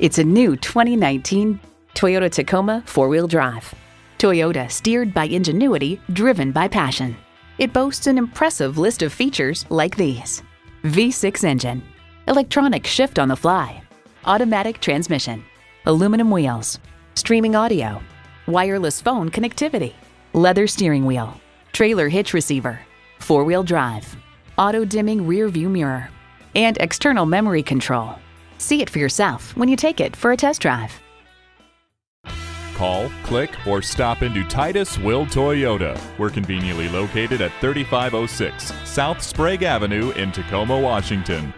It's a new 2019 Toyota Tacoma four wheel drive. Toyota steered by ingenuity, driven by passion. It boasts an impressive list of features like these V6 engine, electronic shift on the fly, automatic transmission, aluminum wheels, streaming audio, wireless phone connectivity, leather steering wheel, trailer hitch receiver, four wheel drive, auto dimming rear view mirror, and external memory control. See it for yourself when you take it for a test drive. Call, click, or stop into Titus Will Toyota. We're conveniently located at 3506 South Sprague Avenue in Tacoma, Washington.